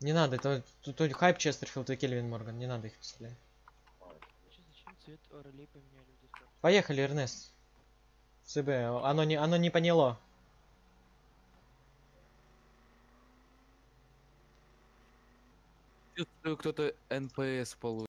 Не надо, это тут хайп Честерфилд и Кельвин Морган, не надо их вставлять. Поехали, Эрнест. в Поехали, СБ, оно не, оно не поняло. Чувствую, кто-то НПС получил.